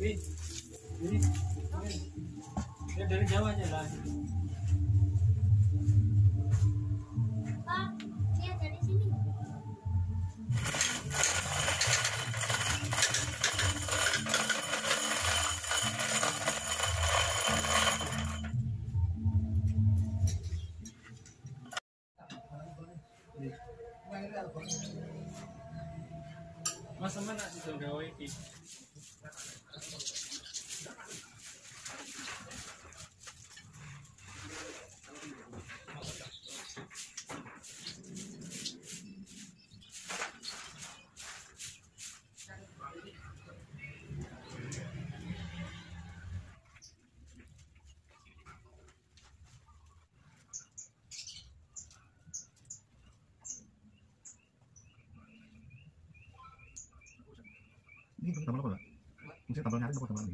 Oui. Tambah apa enggak? Mungkin tambah nyari apa tambah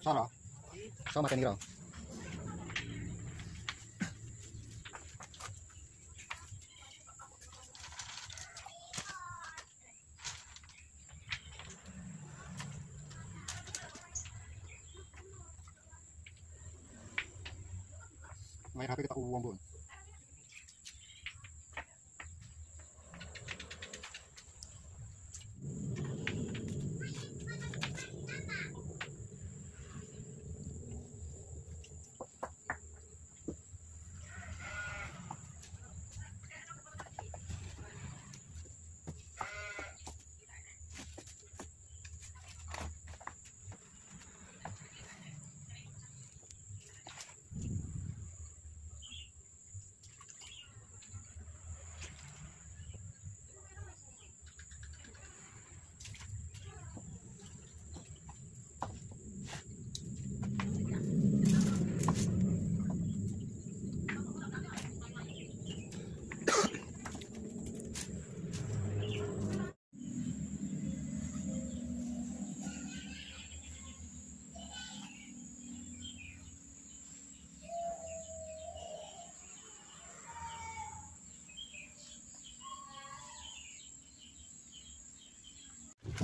上哪上吧跟你走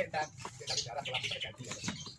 80, de la para la mercancía.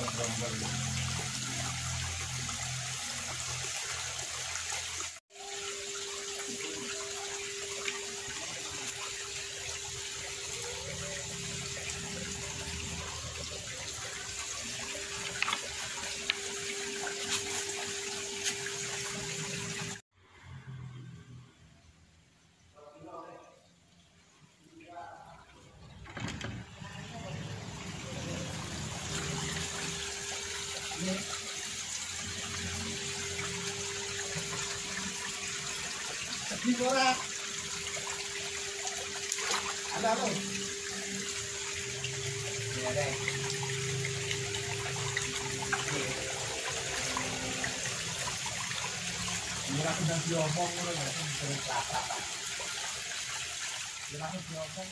Vamos dar um barulho. Mira aku dan diomong ngono ya, terus apa-apa. Mira aku diomong.